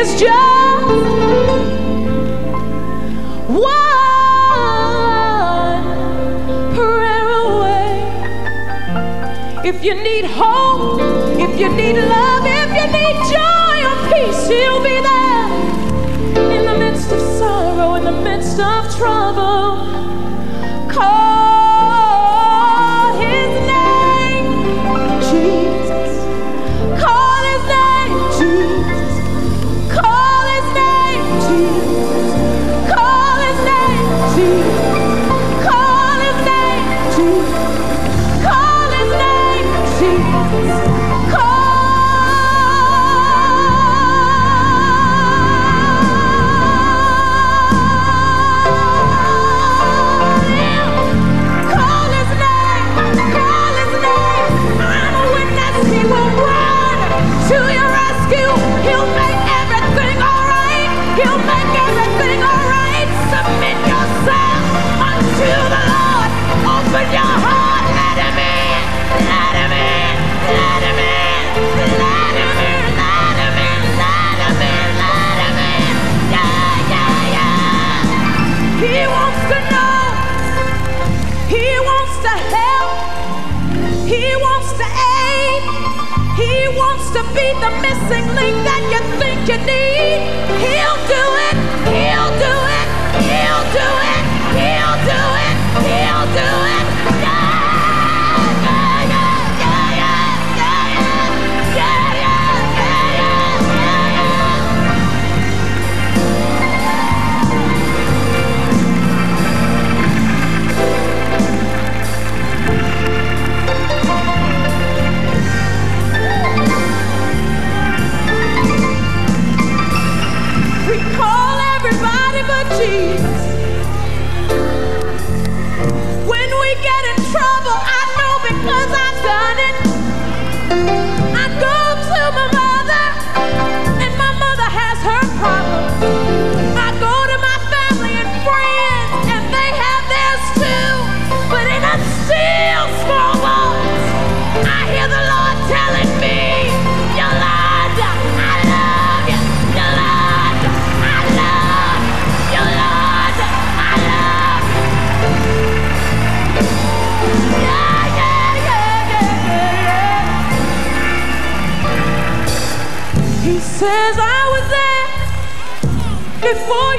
is just one prayer away. If you need hope, if you need love, if you need joy or peace, he'll be.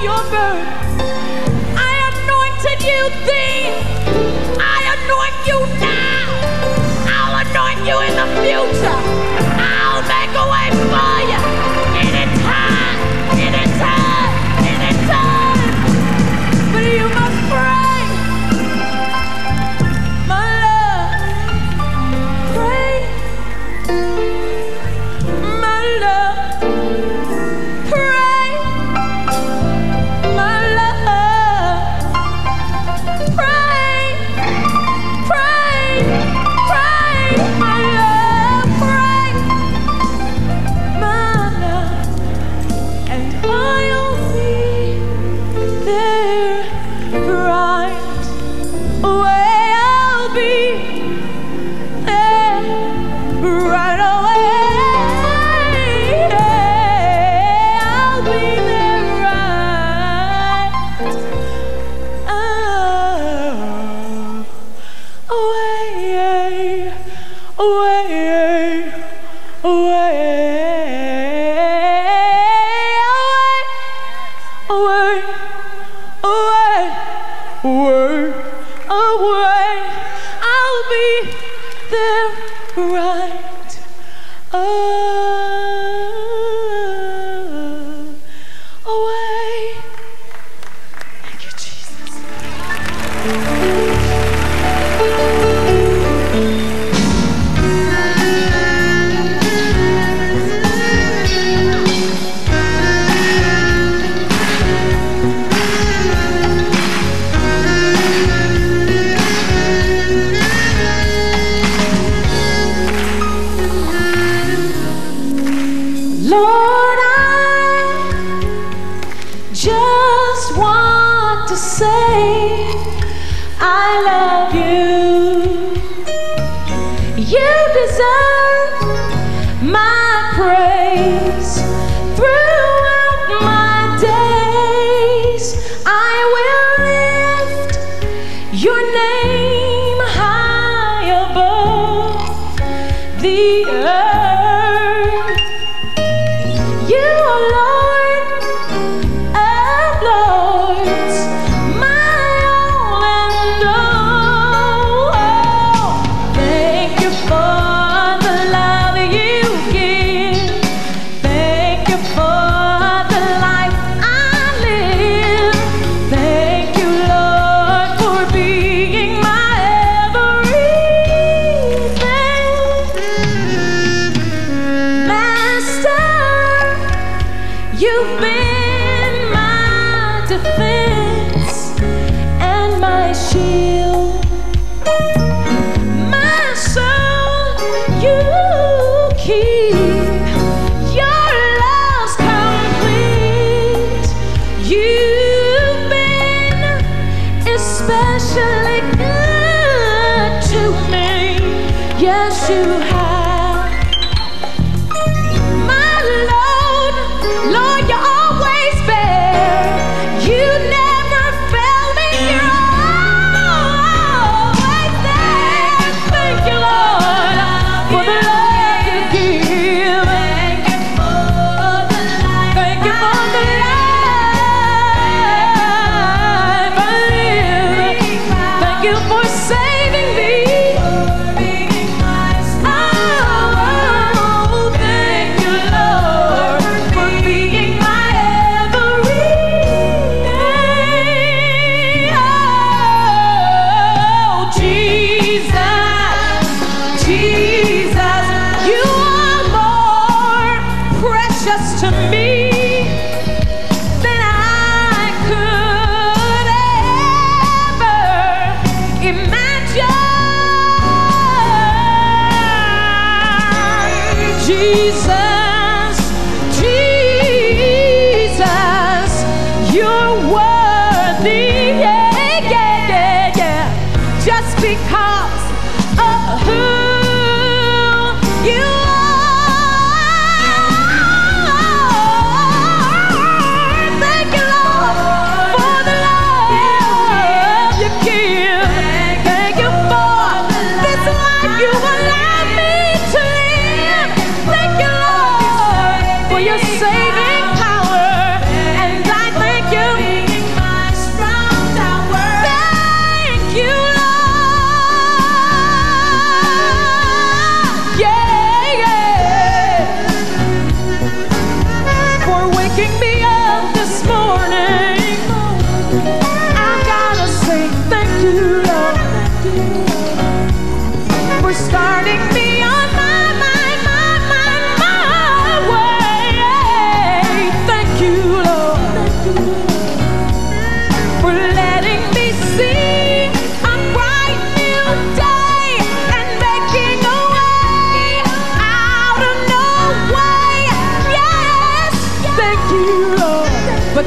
your birth. I anointed you thee You deserve my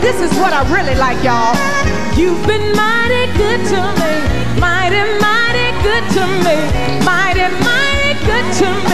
This is what I really like, y'all. You've been mighty good to me, mighty, mighty good to me, mighty, mighty good to me.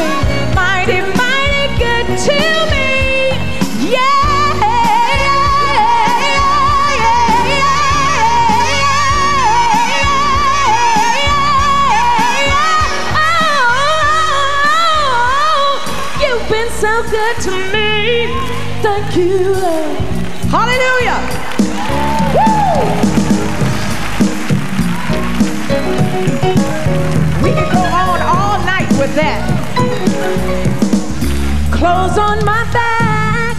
clothes on my back,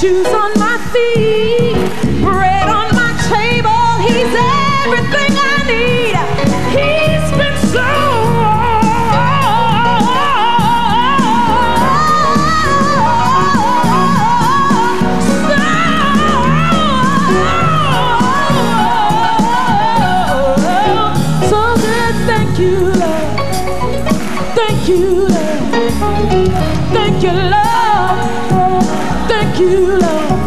shoes on my feet, bread on love.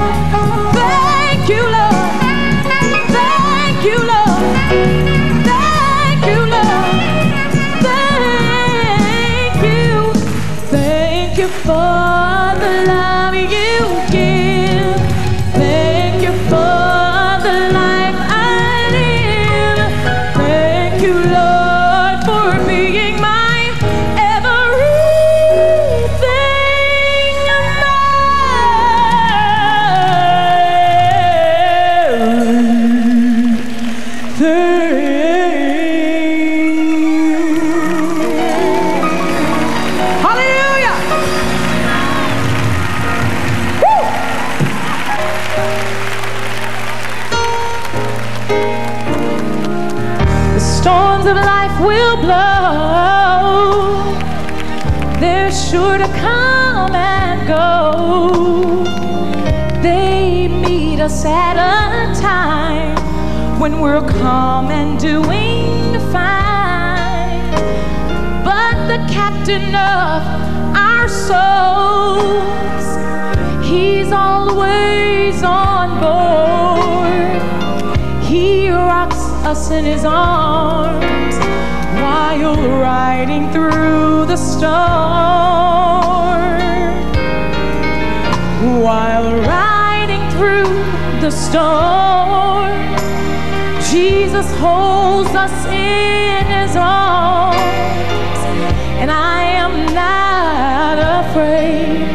We're calm and doing fine. But the captain of our souls, he's always on board. He rocks us in his arms while riding through the storm. While riding through the storm, Jesus holds us in his arms, and I am not afraid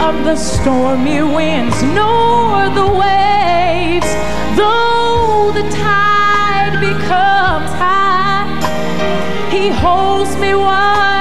of the stormy winds nor the waves, though the tide becomes high. He holds me while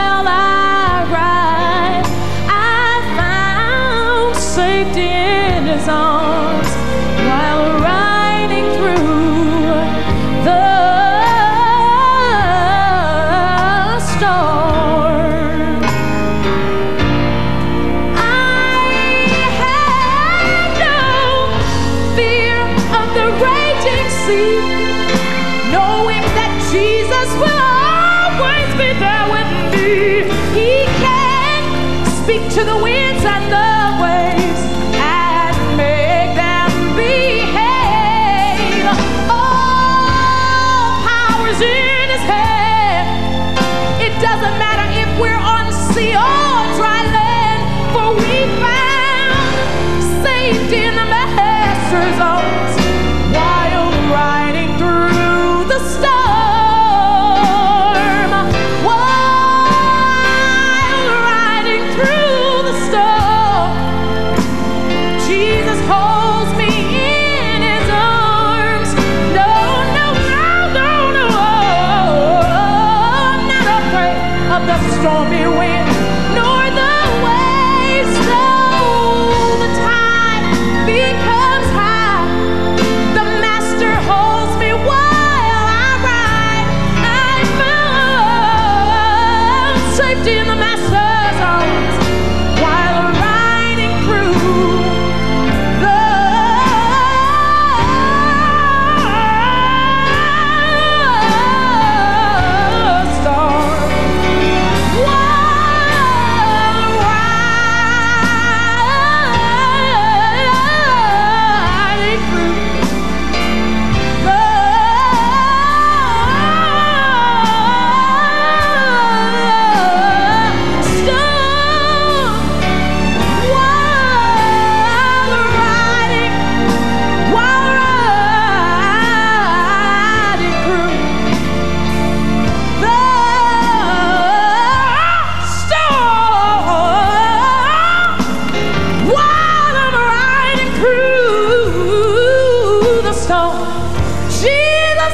Jesus,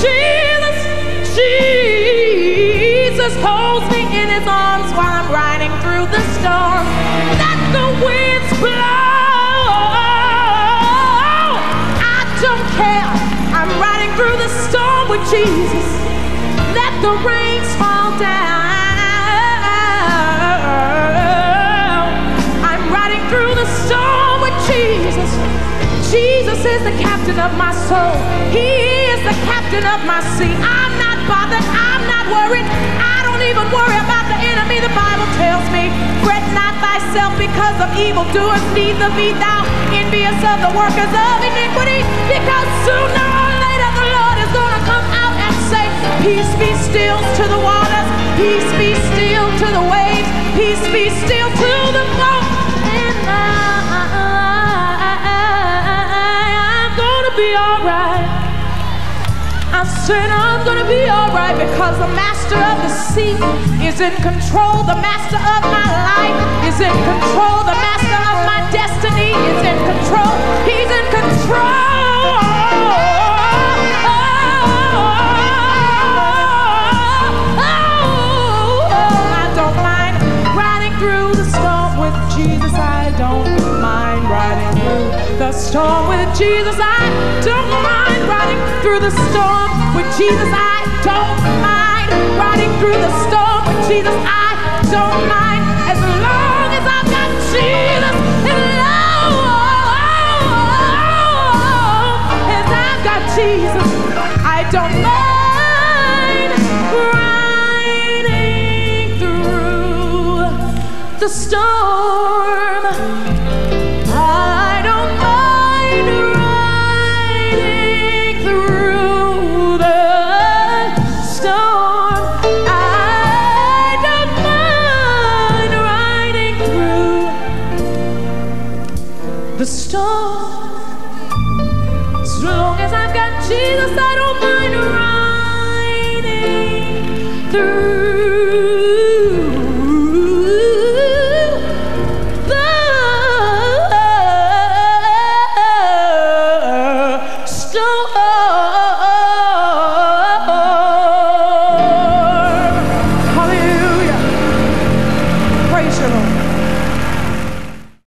Jesus, Jesus holds me in His arms while I'm riding through the storm. Let the winds blow. I don't care. I'm riding through the storm with Jesus. Let the rains fall down. Jesus is the captain of my soul. He is the captain of my sea. I'm not bothered. I'm not worried. I don't even worry about the enemy. The Bible tells me, fret not thyself because of evildoers, neither be thou envious of the workers of iniquity, because sooner or later the Lord is going to come out and say, Peace be still to the waters, peace be still to the waves, peace be still to the flow. Be alright. I said I'm gonna be alright because the master of the sea is in control. The master of my life is in control. The master of my destiny is in control. He's in control. Oh, oh, oh, I don't mind riding through the storm with Jesus. I don't mind the storm with Jesus. I don't mind riding through the storm with Jesus. I don't mind riding through the storm. With Jesus, I don't mind as long as I've got Jesus. As long as I've got Jesus, I don't mind riding through the storm. The storm. As long as I've got Jesus, I don't mind riding through